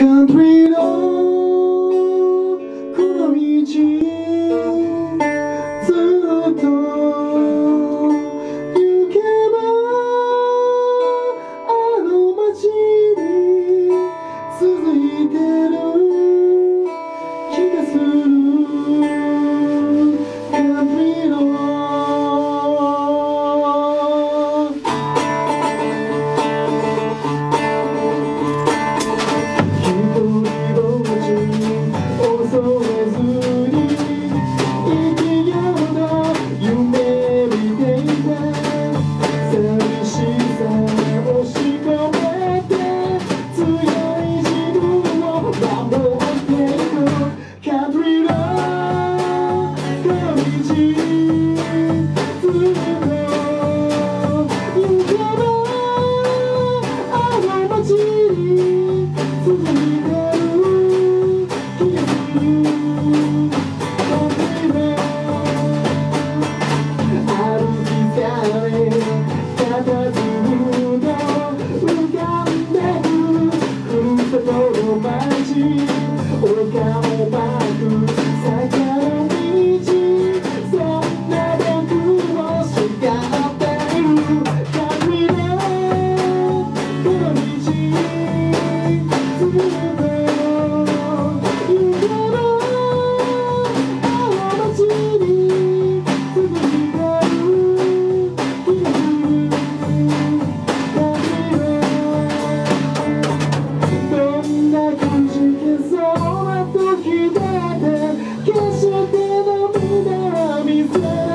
country road この道 mm -hmm. Thank you.